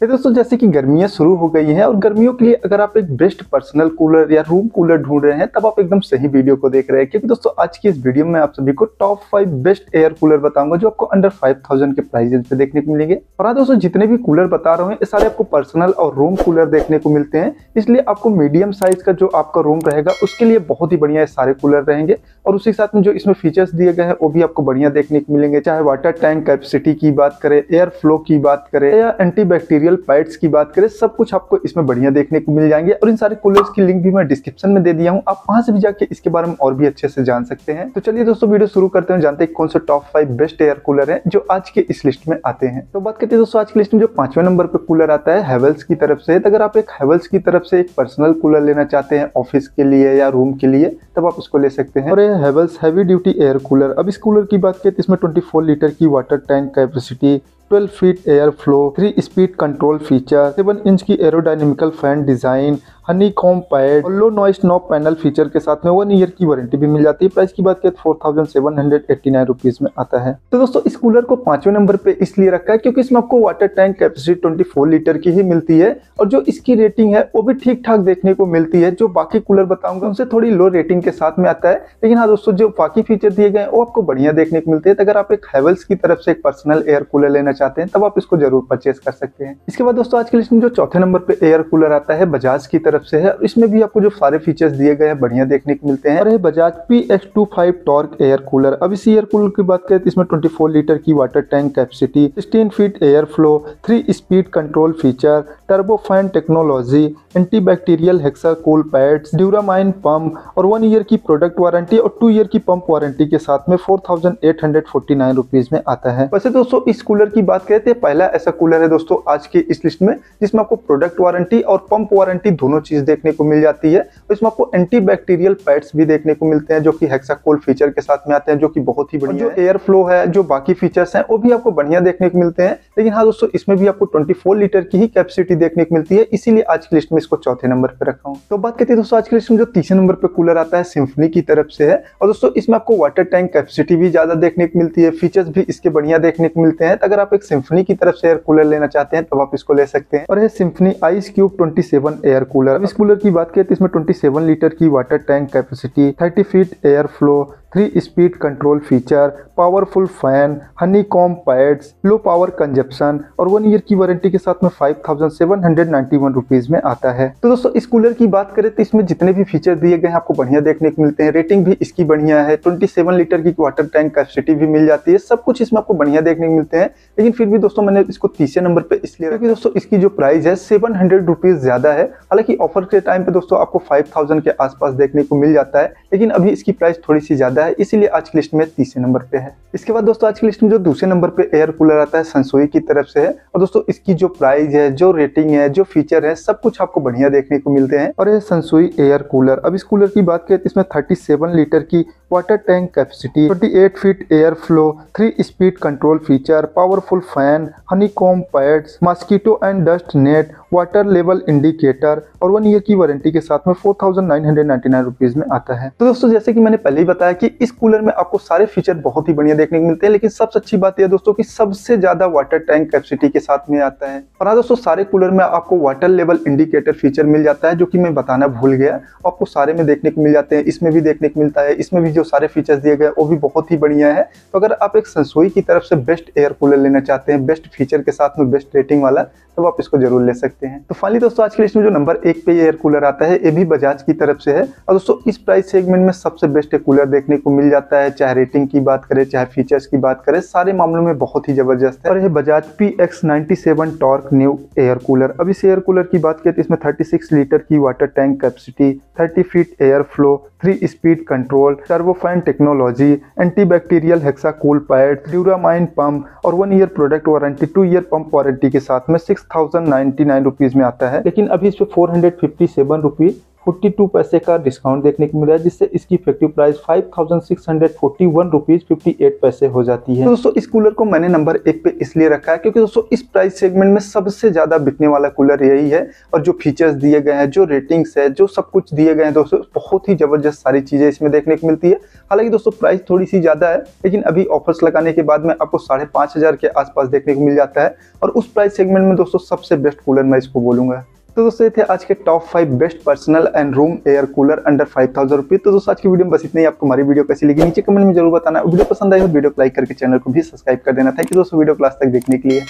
ये दोस्तों, जैसे कि गर्मियाँ शुरू हो गई हैं और गर्मियों के लिए अगर आप एक बेस्ट पर्सनल कूलर या रूम कूलर ढूंढ रहे हैं, तब आप एकदम सही वीडियो को देख रहे हैं। क्योंकि दोस्तों, आज की इस वीडियो में आप सभी को top five best air cooler बताऊँगा, जो आपको अंडर फाइव थाउज़ेंड के प्राइजेस पे देखने को मिलेंगे। और आज दोस्तों, जितने भी कूलर बता रहे हैं सारे आपको पर्सनल और रूम कूलर देखने को मिलते हैं। इसलिए आपको मीडियम साइज़ का जो आपका रूम रहेगा, उसके लिए बहुत ही बढ़िया सारे कूलर रहेंगे। और उसी साथ में जो इसमें फीचर्स दिए गए हैं, वो भी आपको बढ़िया देखने को मिलेंगे। चाहे वाटर टैंक कैपेसिटी की बात करें एयर फ्लो की बात करें, या एंटी बैक्टीरियल पैड्स की बात करें, सब कुछ आपको इसमें बढ़िया देखने को मिल जाएँगे। और इन सारे कूलर्स की लिंक भी मैं डिस्क्रिप्शन में दे दिया हूँ। आप वहाँ से भी जाके इसके बारे में और भी अच्छे से जान सकते हैं। तो चलिए दोस्तों वीडियो शुरू करते हैं जानते हैं कौन से top five best air cooler है जो आज के इस लिस्ट में आते हैं। तो बात करते हैं दोस्तों, आज की लिस्ट में जो पाँचवें नंबर पे कूलर आता है हेवल्स की तरफ़ से। अगर आप एक हेवल्स की तरफ़ से एक पर्सनल कूलर लेना चाहते हैं ऑफ़िस के लिए या रूम के लिए, तब आप उसको ले सकते हैं। और ये Havells heavy duty air cooler अब इस कूलर की बात करें तो इसमें 24 लीटर की water tank capacity 12 feet air flow three speed control feature 7 inch की aerodynamical fan design honeycomb pad low noise knob panel feature के साथ में वन ईयर की वारंटी भी मिल जाती है। प्राइस की बात करें तो four thousand seven hundred eighty nine rupees में आता है। तो दोस्तों, इस कूलर को पाँचवें नंबर पे इसलिए रखा है क्योंकि इसमें आपको water tank capacity twenty four litre की ही मिलती है और जो इसकी रेटिंग है, वो भी ठीक ठाक देखने को मिलती है। जो बाकी कूलर बताऊँगा, उनसे थोड़ी लो रेटिंग के साथ में आता है। लेकिन हाँ दोस्तों, जो बाकी फीचर दिए गए वो आपको बढ़िया देखने को मिलते हैं। अगर आप एक हेवल्स की तरफ़ से एक पर्सनल एयर कूलर लेना चाहते हैं, तब आप इसको ज़रूर परचेज कर सकते हैं। इसके बाद दोस्तों, आज की लिस्ट में जो चौथे नंबर पे एयर कूलर आता है बजाज की तरफ़ से है इसमें भी आपको जो सारे फीचर्स दिए गए हैं, बढ़िया देखने को मिलते हैं। और ये Bajaj P X two five torque air cooler अब इस एयर कूलर की बात करें तो इसमें 24 लीटर की water tank capacity 16 feet air flow three speed control feature turbofan technology anti bacterial hexa cool pads duramarine pump और वन ईयर की प्रोडक्ट वारंटी और टू ईयर की पंप वारंटी के साथ में four thousand eight hundred forty nine rupees में आता है। वैसे दोस्तों, इस कूलर की बात करें तो पहला ऐसा कूलर है दोस्तों आज की इस लिस्ट में जिसमें आपको प्रोडक्ट वारंटी और पंप वारंटी दोनों चीज़ देखने को मिल जाती है। तो इसमें आपको एंटी बैक्टीरियल पैड्स भी देखने को मिलते हैं जो कि हेक्साकोल फीचर के साथ में आते हैं जो कि बहुत ही बढ़िया जो एयर फ्लो है जो बाकी फीचर्स हैं वो भी आपको बढ़िया देखने को मिलते हैं। लेकिन हाँ दोस्तों इसमें भी आपको 24 लीटर की ही कैपेसिटी देखने को मिलती है इसीलिए आज की लिस्ट में इसको चौथे नंबर पर रखा हूँ। तो बात करते हैं दोस्तों आज की लिस्ट में जो तीसरे नंबर पर कूलर आता है सिम्फनी की तरफ़ से है। और दोस्तों इसमें आपको वाटर टैंक कैपेसिटी भी ज़्यादा देखने को मिलती है फीचर्स भी इसके बढ़िया देखने को मिलते हैं। तो अगर आप एक सिम्फनी की तरफ़ से एयर कूलर लेना चाहते हैं तो आप इसको ले सकते हैं। और ये Symphony Ice Cube twenty air cooler इस कूलर की बात करें तो इसमें ट्वेंटी लीटर की water tank capacity 30 feet air flow three speed control feature powerful fan honeycomb pads low power consumption और वन ईयर की वारंटी के साथ में five thousand seven hundred ninety one rupees में आता है। तो दोस्तों, इस कूलर की बात करें तो इसमें जितने भी फीचर दिए गए हैं, आपको बढ़िया देखने को मिलते हैं। रेटिंग भी इसकी बढ़िया है। ट्वेंटी सेवन लीटर की वाटर टैंक कैपेसिटी भी मिल जाती है। सब कुछ इसमें आपको बढ़िया देखने को मिलते हैं। लेकिन फिर भी दोस्तों, मैंने इसको तीसरे नंबर पर इसलिए क्योंकि दोस्तों, इसकी जो प्राइस है सेवन हंड्रेड रुपीज़ ज़्यादा है। हालाँकि ऑफ़र के टाइम पे दोस्तों, आपको फाइव थाउज़ेंड के आसपास देखने को मिल जाता है। लेकिन अभी इसकी प्राइस थोड़ी सी ज़्यादा है, इसीलिए आज की लिस्ट में तीसरे नंबर पे है। इसके बाद दोस्तों, आज की लिस्ट में जो दूसरे नंबर पे एयर कूलर आता है सनसोई की तरफ़ से है। और दोस्तों, इसकी जो प्राइस है, जो रेटिंग है, जो फीचर है, सब कुछ आपको बढ़िया देखने को मिलते हैं। और ये सनसोई एयर कूलर अब इस कूलर की बात करें तो इसमें 37 लीटर की water tank capacity 28 feet air flow three speed control feature powerful fan honeycomb pads mosquito and dust net water level indicator और वन ईयर की वारंटी के साथ में four thousand nine hundred ninety nine rupees में आता है। तो दोस्तों, जैसे कि मैंने पहले ही बताया कि इस कूलर में आपको सारे फीचर बहुत ही बढ़िया देखने को मिलते हैं। लेकिन सबसे अच्छी बात यह दोस्तों की सबसे ज़्यादा वाटर टैंक कैपेसिटी के साथ में आता है। और हाँ दोस्तों, सारे कूलर में आपको वाटर लेवल इंडिकेटर फीचर मिल जाता है, जो कि मैं बताना भूल गया। आपको सारे में देखने को मिल जाते हैं, इसमें भी देखने को मिलता है, इसमें भी जो सारे फीचर्स दिए गए वो भी बहुत ही बढ़िया है। तो अगर आप एक संसोई की तरफ़ से बेस्ट एयर कूलर लेना चाहते हैं बेस्ट फीचर के साथ में बेस्ट रेटिंग वाला तो आप इसको ज़रूर ले सकते हैं। तो फाइनली दोस्तों, आज की लिस्ट में जो नंबर एक पे एयर कूलर आता है, ये भी बजाज की तरफ़ से है। और दोस्तों, इस प्राइस सेगमेंट में सबसे बेस्ट कूलर देखने को मिल जाता है, चाहे रेटिंग की बात करें, चाहे फीचर्स की बात करें, सारे मामलों में बहुत ही ज़बरदस्त है। और ये Bajaj P X ninety seven torque new air cooler अब इस एयर कूलर की बात करें तो इसमें थर्टी सिक्स लीटर की water tank capacity thirty feet air flow three speed control turbofan technology anti bacterial hexa cool pad duramarine pump और one year product warranty two year pump warranty के साथ में six thousand ninety nine rupees में आता है। लेकिन अभी इस पे four hundred fifty seven rupees 42 पैसे का डिस्काउंट देखने को मिल है, जिससे इसकी effective price five thousand six hundred forty one rupees fifty eight पैसे हो जाती है। तो दोस्तों, इस कूलर को मैंने नंबर एक पे इसलिए रखा है क्योंकि दोस्तों, इस प्राइस सेगमेंट में सबसे ज़्यादा बिकने वाला कूलर यही है और जो फीचर्स दिए गए हैं, जो रेटिंग्स है, जो सब कुछ दिए गए हैं दोस्तों, बहुत ही ज़बरदस्त सारी चीज़ें इसमें देखने को मिलती है। हालाँकि दोस्तों प्राइस थोड़ी सी ज़्यादा है, लेकिन अभी ऑफर्स लगाने के बाद में आपको साढ़े हज़ार के आसपास देखने को मिल जाता है और उस प्राइस सेगमेंट में दोस्तों, सबसे बेस्ट कूलर मैं इसको बोलूँगा। तो दोस्तों, ये थे आज के top five best personal and room air cooler under five thousand rupees तो दोस्तों, आज की वीडियो में बस इतनी ही। आपको हमारी वीडियो कैसी लगी, नीचे कमेंट में ज़रूर बताना। वीडियो पसंद आई हो वीडियो को लाइक करके चैनल को भी सब्सक्राइब कर देना। थैंक यू दोस्तों, वीडियो क्लास तक देखने के लिए।